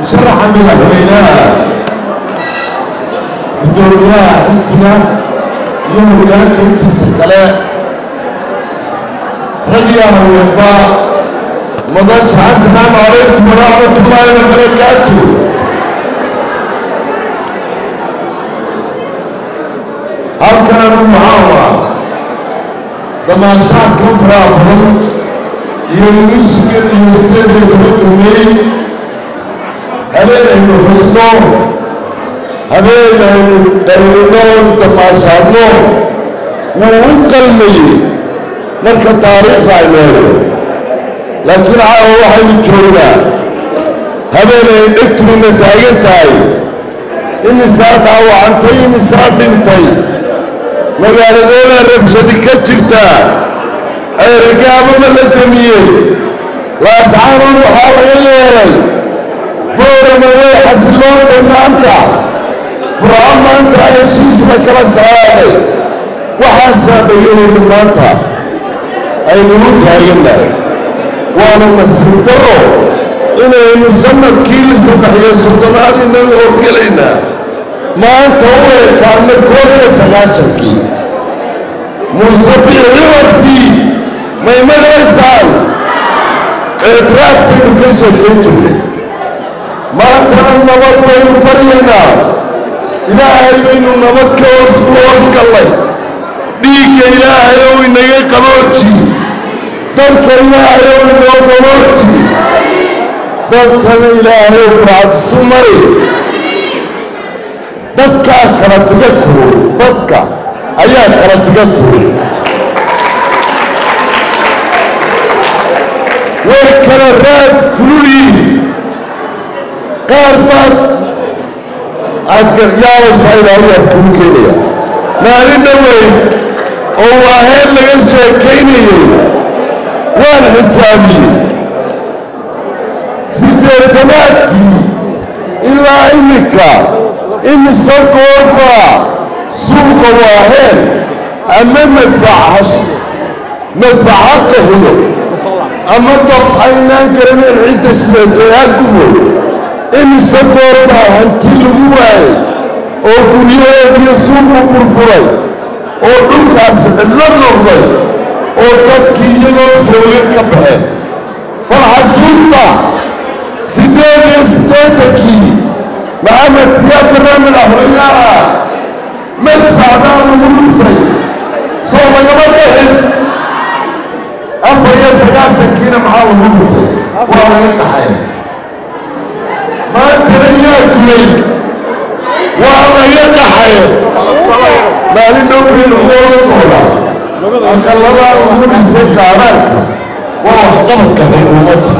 musharaxa madaxweynaha guddoomiyaha xisbiga iyo hogaanka intiisa kale rag iyo haweenba madasha assalaamu calaykum waraxmatullaahi wabarakaatu halkan maxaa ah damaashaadkan faraha badan iyo muusigan iyo sideedii tobanka mey habeenaynu xusno habeenaynu qaynino damaashaadno wuu u qalmayey. Marka taariikhda aynu eego laakiin caawa waxaynu joognaa. Habeenay dhegtuna taagan tahay. Imisaa dhaawacantay imisaa dhintay. Magaaladeena rabshadi ka jirtaa ceerigaabama la demiyey. Laascaanoon waxaa laga yeelay xasiloonday maanta. Burco maanta heshiis la kala saaray. Waxaasaa dhagaheyna maanta. Aynu u taagannahay waana nasiib daro inaynu sannadkii saddex iyo soddonaad inaga horgelaynaa. Maanta u ekaana koob iyo sagaashankii muuse biiciwartii may maqlaysaan eetraaf baynu ka sheekayn jirnay maantana nabad baynu baryaynaa ilaahay baynu nabad ka hoos u hoos gallay. Dhiigga ilaahay ow inaga qabooji dalka ilaahay ow inoo qabooji dalkana ilaahay ow mari dadkaa kala diga kuray dadka ayaa kala diga kuray way kala raad kululyihin qaar baad aadyaabeysaa ilaahayaad kuu keenaya. Maalin dhoweyn oo waa heel laga sheekaynayey waan xisaabiyey. Siddeetanaadkii ilaa iminka imise goorbaa suuqa waa heel ama madfac madfaca qahiyo ama dab aynaan garanayn cidda sideetay ha gubo imise goorbaa hanti lagu waayey oo guryahoodiyo suuqu burburay oo dhulkaas cidlo noqday oo dadkii iyagoo fooga ka baxeen bal xasuusta siddeed iyo siddeetankii maxamed siyaad barre madaxweynaha madfacdaa lagu dhurtay soo lagama bixin afar iyo sagaashankiina maxaa lagu dhurtay waa laga dhaxay maantana yaa gulay waa laga dhaxay ugu dhisay kaaraanka waa waxqabadka xukuumadda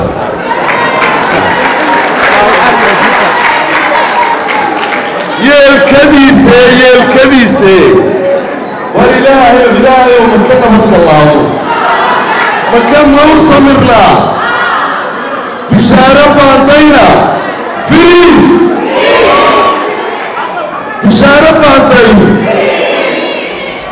yeelkadiise yeelkadiise. War ilaahay ilaahayow maka nabad maka mau samirnaa? Bishaaro baantayna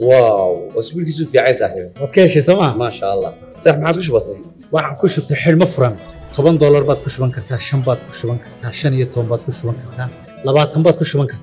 واو واسبوع كيسو في عايز صاحبي waad ka heshay sooma ما شاء الله صح ما عاد كش بسيط waxaan ku shubtay xidhmo furan toban doolar baad ku shuban kartaa shan baad ku shuban kartaa shan iyo toban baad ku shuban kartaa labaatan baad ku shuban kartaa